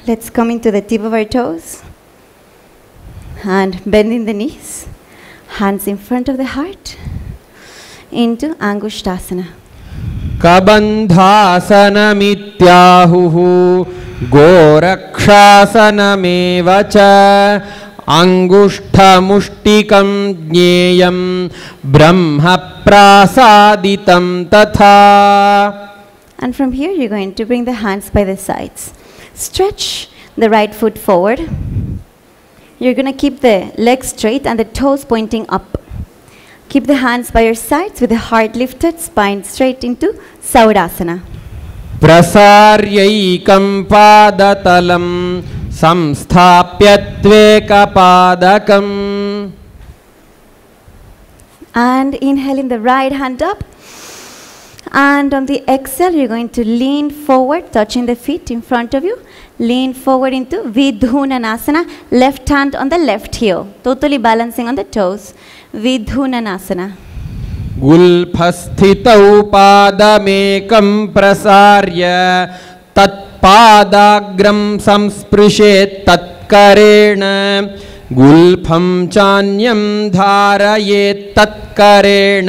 Now let's come into the tip of our toes and bending the knees, hands in front of the heart into Angushtasana. कबन्धासनमित्याहुः गोरक्षासनमेव च अङ्गुष्ठमुष्टिकं ज्ञेयं ब्रह्मप्रासादितं तथा And from here, you're going to bring the hands by the sides. Stretch the right foot forward. You're going to keep the legs straight and the toes pointing up. Keep the hands by your sides with the heart lifted, spine straight into Saurasana. प्रसार्यैकं पादतलं संस्थाप्य त्वेकपादकम् And inhaling the right hand up. And on the exhale, you're going to lean forward, touching the feet in front of you. Lean forward into Vidhunanasana, left hand on the left heel, totally balancing on the toes. Vidhunanasana. गुल्फस्थितौ पादमेकं प्रसार्य तत्पादाग्रं संस्पृशेत् तत्करेण गुल्फं चान्यं धारयेत् तत्करेण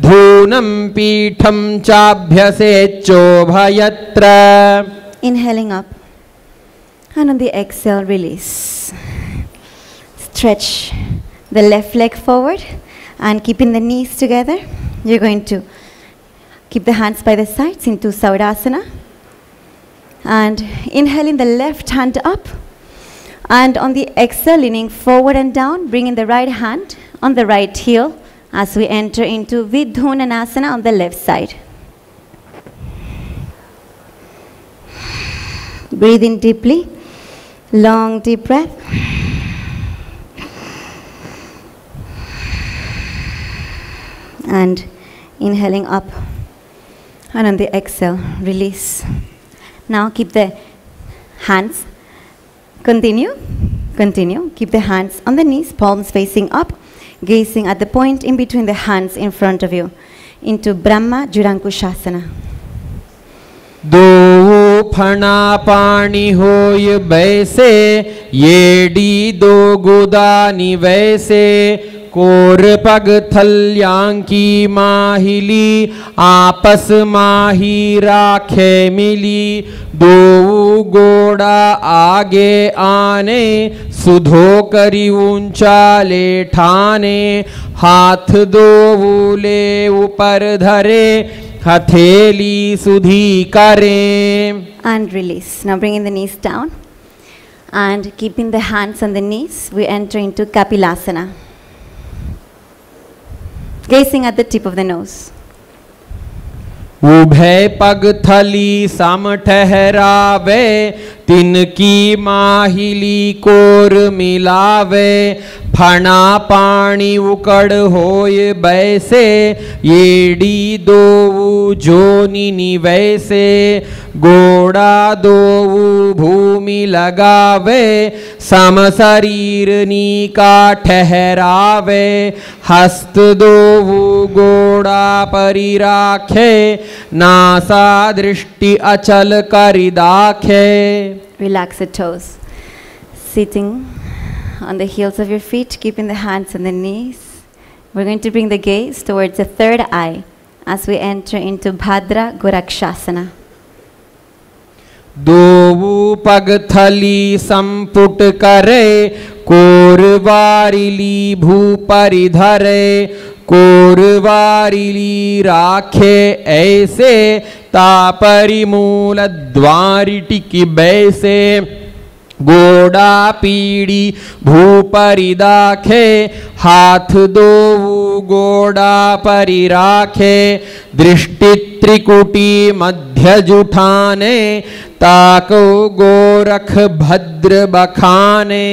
धूनं पीठं चाभ्यसेच्चोभयत्र Inhaling up. And on the exhale, release. Stretch the left leg forward and keeping the knees together. You're going to keep the hands by the sides into Saurasana. And inhaling the left hand up. And on the exhale, leaning forward and down, bringing the right hand on the right heel as we enter into Vidhunanasana on the left side. Breathe in deeply. Long, deep breath. And inhaling up. And on the exhale, release. Now keep the hands. Continue. Continue. Keep the hands on the knees, palms facing up, gazing at the point in between the hands in front of you into Brahma Jurankushasana. दो फणा पाणी होय बैसे येडी दो गुदानी वैसे core पग थल्यांकी माहिली आपस माही राखे मिली दो गोड़ा आगे आने सुधो करी ऊँचा ले ठाने हाथ दो ले ऊपर धरे हथेली सुधी करें and release. Now bringing the knees down and keeping the hands on the knees, we enter into Kapilasana. Gazing at the tip of the nose. उभय पग थली सम ठहरावे तिनकी माहिली कोर मिलावे, फणा पानी उकड़ होय बैसे, येडी दो जोनी निवैसे, गोड़ा दो भूमि लगावे, सम शरीर नी का ठहरावे, हस्त दो गोड़ा परि राखे, नासा दृष्टि अचल करि दाखे। Relax the toes. Sitting on the heels of your feet, keeping the hands on the knees. We're going to bring the gaze towards the third eye as we enter into Bhadra Gorakshasana. दो पग थली संपुट करे core वारिली भू परिधरे core वारिली राखे ऐसे तापरि मूल द्वारि टिकी बैसे गोड़ा पीड़ी भूपरि दाखे हाथ दो गोड़ा परि राखे दृष्टि त्रिकुटी मध्य जुठाने ताको गोरख भद्र बखाने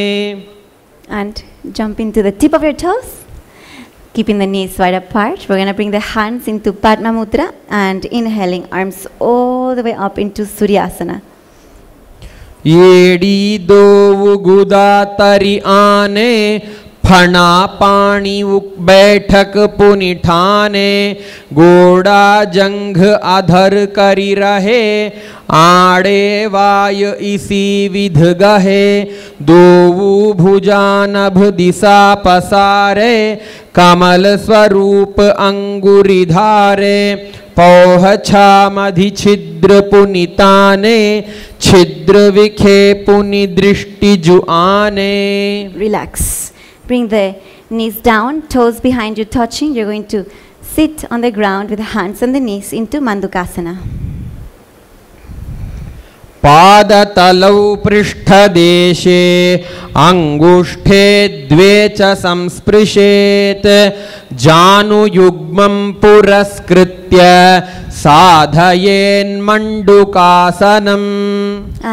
And jump into the tip of your toes, keeping the knees wide apart. We're going to bring the hands into Padma Mudra and inhaling arms all the way up into Suryasana. Asana. फणा पाणी बैठक पुनिठाने गोड़ा जंघ अधर करी रहे, आड़े वाय इसी विध गहे दोऊ भुजानभ दिशा पसारे, कमल स्वरूप अंगुरी धारे पौहछा मधि छिद्र पुनिताने छिद्र विखे पुनि दृष्टि जुआने Relax. Bring the knees down, toes behind you touching. You're going to sit on the ground with the hands on the knees into Mandukasana. पादतलौ पृष्ठदेशे अङ्गुष्ठे द्वे च संस्पृशेत् जानुयुग्मं पुरस्कृत्य साधयेन्मण्डुकासनम्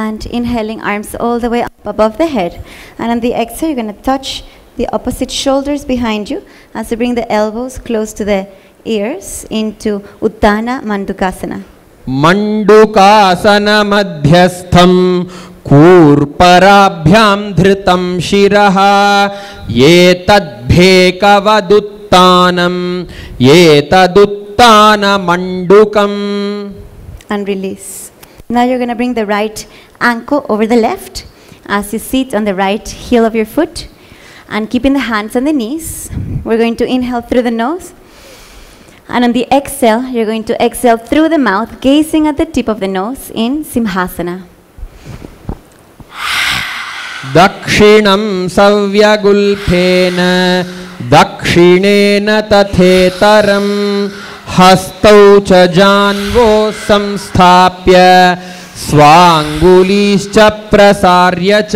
And inhaling arms all the way up above the head. And on the exhale, you're going to touch the opposite shoulders behind you as you bring the elbows close to the ears into Uttana Mandukasana. मण्डुकासनमध्यस्थं कूर्पराभ्यां धृतं शिरः एतद्भेकवदुत्तानम् एतदुत्तानमण्डुकम् And release. Now you're going to bring the right ankle over the left as you sit on the right heel of your foot and keeping the hands on the knees. We're going to inhale through the nose. And on the exhale, you're going to exhale through the mouth, gazing at the tip of the nose in Simhasana. दक्षिणं सव्यगुल्फेन दक्षिणेन तथेतरं हस्तौ च जान्वो संस्थाप्य स्वाङ्गुलीश्च प्रसार्य च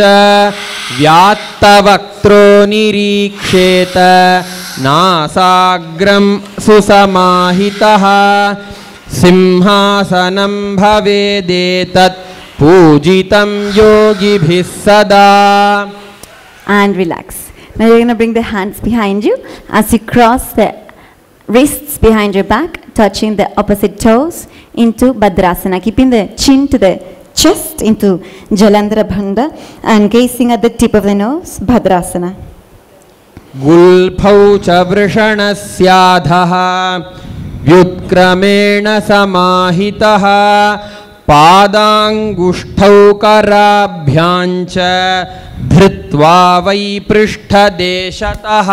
व्यात्तवक्त्रो निरीक्षेत नासाग्रं सुसमाहितः। सिंहासनं भवेदेतत् पूजितं योगिभिः सदा। And relax. Now you're going to bring the hands behind you. As you cross the wrists behind your back, touching the opposite toes into Badrasana, keeping the chin to the chest into Jalandhara Bandha and gazing at the tip of the nose, Badrasana. गुल्फौ च वृषणस्याधः व्युत्क्रमेण समाहितः पादाङ्गुष्ठौ कराभ्याञ्च धृत्वा वै पृष्ठदेशतः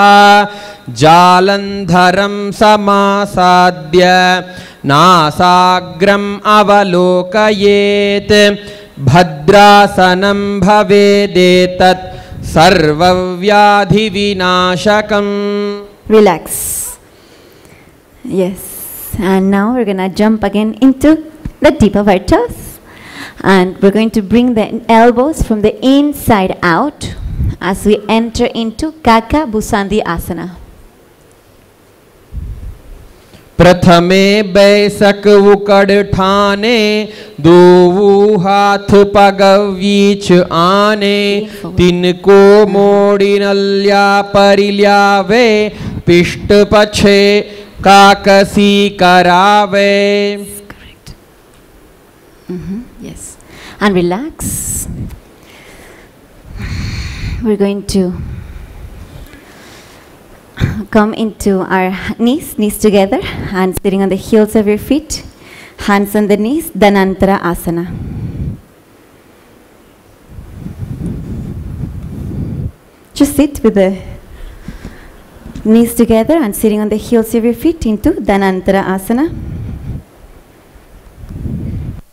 जालन्धरं समासाद्य नासाग्रम् अवलोकयेत् भद्रासनं भवेदेतत् सर्वव्याधिविनाशकम् Relax. Yes. And now we're to jump again into the tip of our toes. And we're going to bring the elbows from the inside out as we enter into Kaka Busandi Asana. प्रथमे बैसक उकड़ ठाने दो हाथ पगवीच आने तिनको मोड़ी नल्या परिल्यावे पिष्ट पछे काकसी करावे Correct. Mhm, Yes. And relax. We're going to come into our knees, knees together, hands sitting on the heels of your feet, hands on the knees, Dhanantara Asana. Just sit with the knees together and sitting on the heels of your feet into Dhanantara Asana.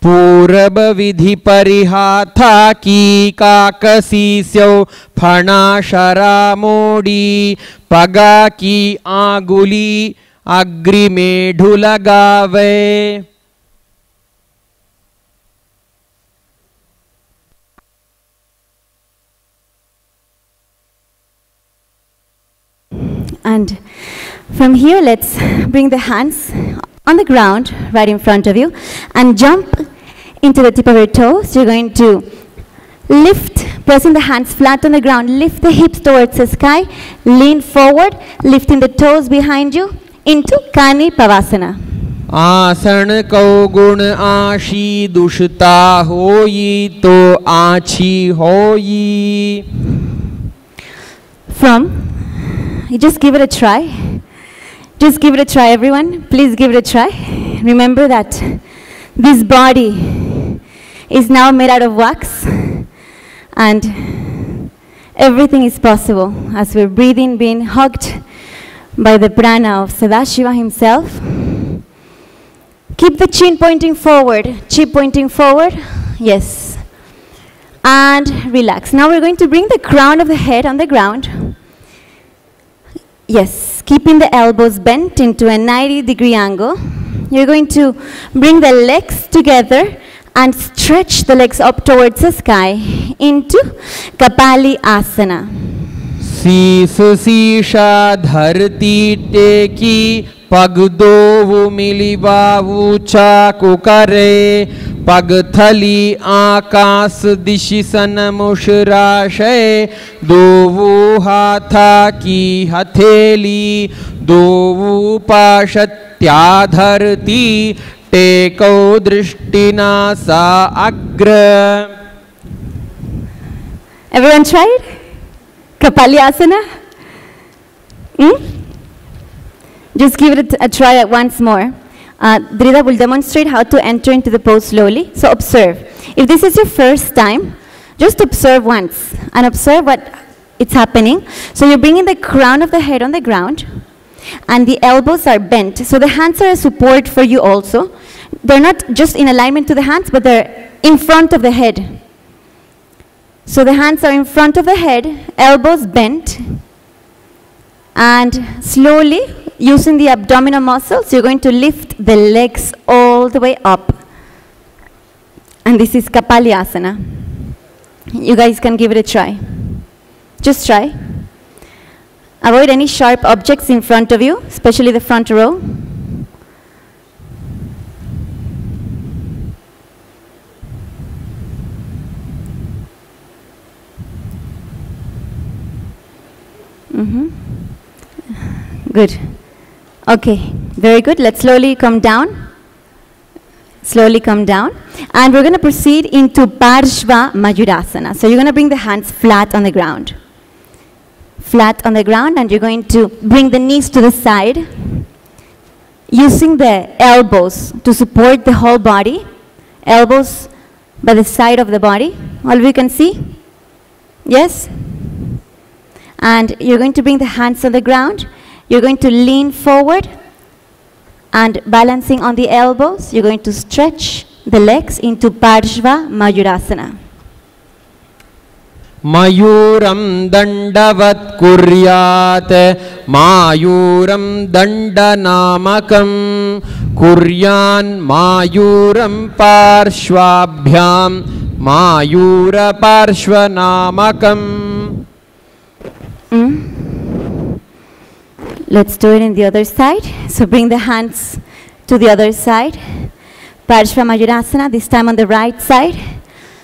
पूरब विधि परिहाथा की काकसी स्यो फणा शरा मोड़ी पगा की आंगुली अग्रि में ढुलगावे And from here, let's bring the hands on the ground right in front of you and jump into the tip of your toes. You're going to lift, pressing the hands flat on the ground, lift the hips towards the sky, lean forward, lifting the toes behind you into Kani Pavasana. आसन को गुण आशी दुष्टा होई तो आछी होई From You just give it a try. Just give it a try, everyone. Please give it a try. Remember that this body is now made out of wax and everything is possible as we're breathing, being hugged by the prana of Sadashiva himself. Keep the chin pointing forward, chin pointing forward. Yes. And relax. Now we're going to bring the crown of the head on the ground. Yes, keeping the elbows bent into a 90 degree angle. You're going to bring the legs together and stretch the legs up towards the sky into Kapali Asana. शीस शीशा धरती टेकी पग दो मिली बाबू चाकू करे पग थली आकाश दिशि सन मुशराशय दो हाथा की हथेली दो पाशत्या धरती टेको दृष्टिना सा अग्र Everyone tried? Kapali Asana? Hmm? Just give it a, a try once more. Uh, Drida will demonstrate how to enter into the pose slowly. So observe. If this is your first time, just observe once and observe what it's happening. So you're bringing the crown of the head on the ground and the elbows are bent. So the hands are a support for you also. They're not just in alignment to the hands, but they're in front of the head. So the hands are in front of the head, elbows bent, and slowly, using the abdominal muscles, you're going to lift the legs all the way up. And this is Kapali Asana. You guys can give it a try. Just try. Avoid any sharp objects in front of you, especially the front row. Hmm Good. Okay, very good. Let's slowly come down. Slowly come down. And we're going to proceed into Parshva Mayurasana. So you're going to bring the hands flat on the ground. Flat on the ground, and you're going to bring the knees to the side, using the elbows to support the whole body. Elbows by the side of the body. All you can see? Yes? And you're going to bring the hands on the ground. You're going to lean forward and balancing on the elbows, you're going to stretch the legs into Parshva Mayurasana. मयूरं दण्डवत् कुर्यात् मायूरं दण्डनामकं कुर्यान् मायूरं पार्श्वाभ्यां मायूरपार्श्वनामकम् Let's do it in the other side. So bring the hands to the other side. Parshva Mayurasana, this time on the right side.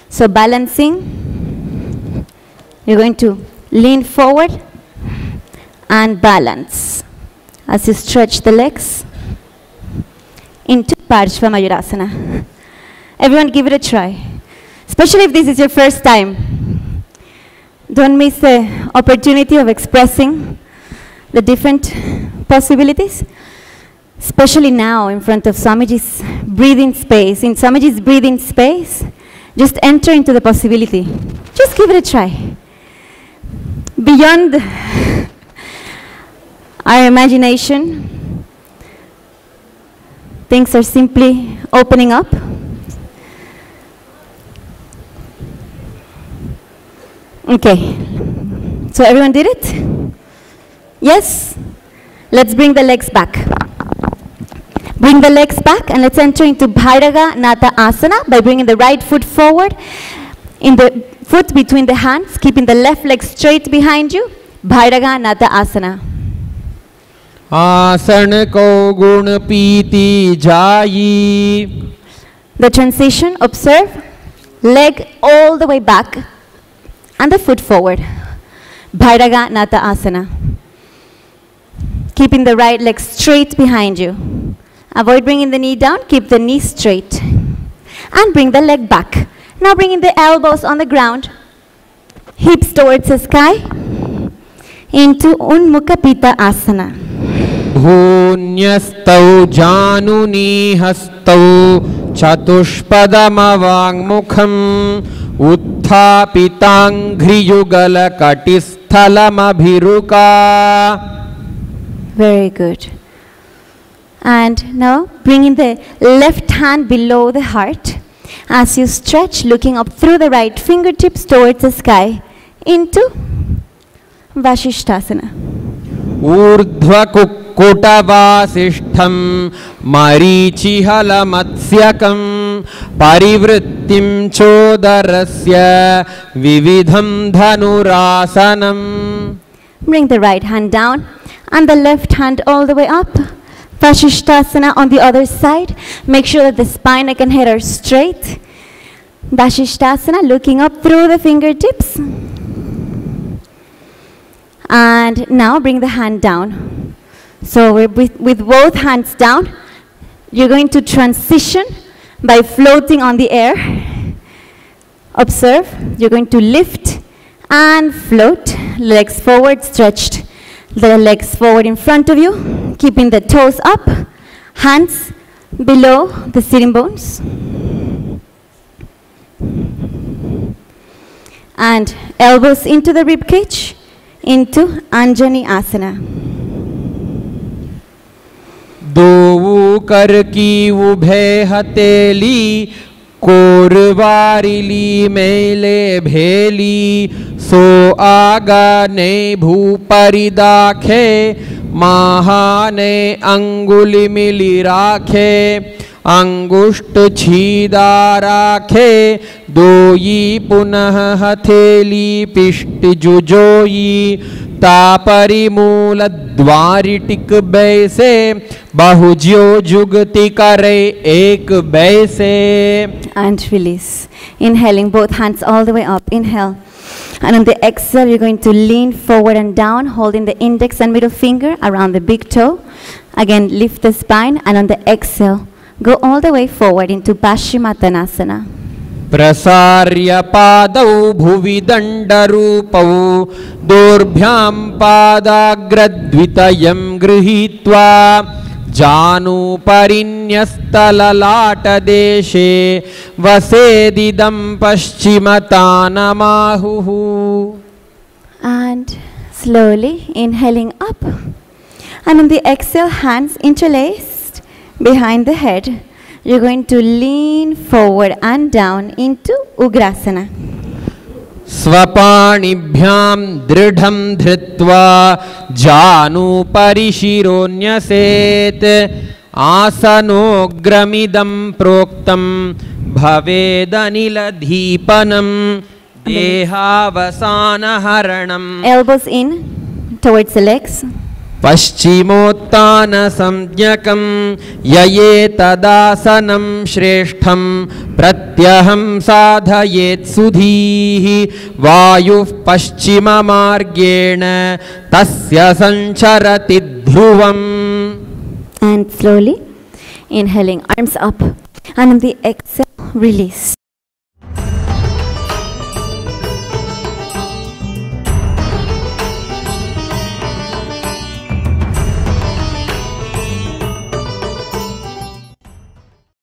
So balancing, you're going to lean forward and balance as you stretch the legs into Parshva Mayurasana. Everyone give it a try, especially if this is your first time. Don't miss the opportunity of expressing the different possibilities, especially now in front of Swamiji's breathing space. In Swamiji's breathing space, just enter into the possibility. Just give it a try. Beyond our imagination, things are simply opening up. Okay, so everyone did it? Yes? Let's bring the legs back. Bring the legs back and let's enter into Bhairaga Nata Asana by bringing the right foot forward, in the foot between the hands, keeping the left leg straight behind you. Bhairaga Nata Asana. आसन को गुण पीति जाई The transition, observe, leg all the way back and the foot forward. Bhairaga Nata Asana. Keeping the right leg straight behind you. Avoid bringing the knee down, keep the knee straight. And bring the leg back. Now bringing the elbows on the ground, hips towards the sky. into Unmukha Pita Asana. भून्यस्तौ जानुनीहस्तौ चतुष्पदमवाङ्मुखम् उत्थापिताङ्घ्रियुगलकटिस्थलमभिरुका Very good. And now bring in the left hand below the heart as you stretch, looking up through the right fingertips towards the sky into Vashishtasana. ऊर्ध्वकुक्कुटवासिष्ठं मरीचिहलमत्स्यकं परिवृत्तिं चोदरस्य विविधं धनुरासनम् Bring the right hand down and the left hand all the way up. Vashishtasana on the other side. Make sure that the spine and head are straight. Vashishtasana looking up through the fingertips. And now bring the hand down. So with, with both hands down, you're going to transition by floating on the air. Observe, you're going to lift and float, legs forward, stretched The legs forward in front of you, keeping the toes up, hands below the sitting bones. And elbows into the rib cage, into Anjani Asana. दो कर की उभे हथेली कोरवारिली मेले भेली सो आगा ने भूपरि दाखे महाने अंगुली मिली राखे, अंगुष्ट छीदा राखे दोई पुनः हथेली पिष्ट जुजोई तापरि मूल द्वारिटिक बैसे, बहुज्यो जुगति करे एक बैसे and release. Inhaling both hands all the way up. Inhale. And on the exhale, you're going to lean forward and down, holding the index and middle finger around the big toe. Again, lift the spine, and on the exhale, go all the way forward into Paschimottanasana. प्रसार्य पादौ भुवि दण्डरूपौ दोर्भ्यां पादाग्रद्वितयं गृहीत्वा जानुपरिन्यस्तललाटदेशे वसेदिदं पश्चिमतानमाहुः And slowly inhaling up. And on the exhale, hands interlaced behind the head. You're going to lean forward and down into Ugrasana. स्वपाणिभ्यां दृढं धृत्वा जानुपरिशिरोन्यसेत् आसनोग्रमिदं प्रोक्तं भवेदनिलधीपनं देहावसानहरणम् Elbows in towards the legs. पश्चिमोत्तानसंज्ञकं यये तदासनं श्रेष्ठं प्रत्यहं साधयेत् सुधीः वायुः पश्चिममार्गेण तस्य सञ्चरति ध्रुवम्.